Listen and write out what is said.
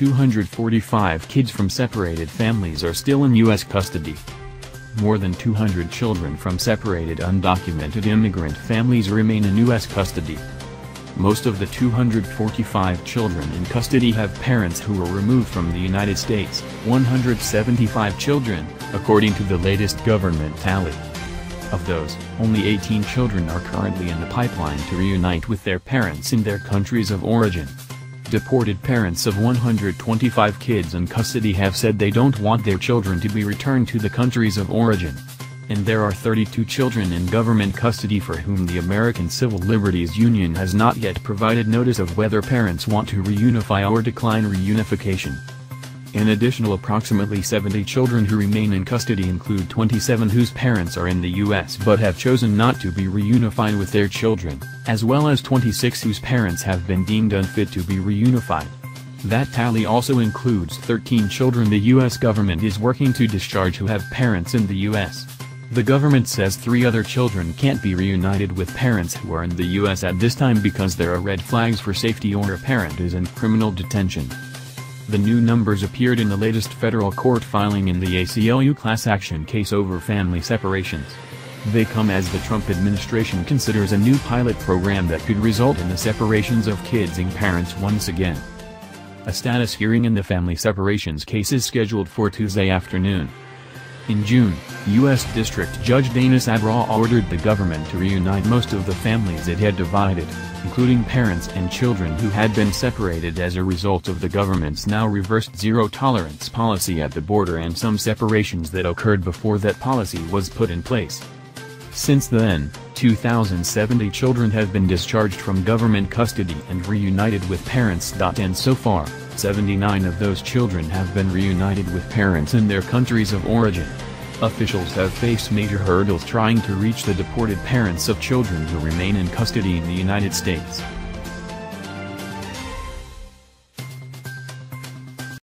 245 kids from separated families are still in U.S. custody. More than 200 children from separated undocumented immigrant families remain in U.S. custody. Most of the 245 children in custody have parents who were removed from the United States, 175 children, according to the latest government tally. Of those, only 18 children are currently in the pipeline to reunite with their parents in their countries of origin. Deported parents of 125 kids in custody have said they don't want their children to be returned to the countries of origin. And there are 32 children in government custody for whom the American Civil Liberties Union has not yet provided notice of whether parents want to reunify or decline reunification. An additional approximately 70 children who remain in custody include 27 whose parents are in the U.S. but have chosen not to be reunified with their children, as well as 26 whose parents have been deemed unfit to be reunified. That tally also includes 13 children the U.S. government is working to discharge who have parents in the U.S. The government says three other children can't be reunited with parents who are in the U.S. at this time because there are red flags for safety or a parent is in criminal detention. The new numbers appeared in the latest federal court filing in the ACLU class action case over family separations. They come as the Trump administration considers a new pilot program that could result in the separations of kids and parents once again. A status hearing in the family separations case is scheduled for Tuesday afternoon. In June, U.S. District Judge Dana Sabraw ordered the government to reunite most of the families it had divided, including parents and children who had been separated as a result of the government's now reversed zero-tolerance policy at the border and some separations that occurred before that policy was put in place. Since then, 2,070 children have been discharged from government custody and reunited with parents. And so far, 79 of those children have been reunited with parents in their countries of origin. Officials have faced major hurdles trying to reach the deported parents of children who remain in custody in the United States.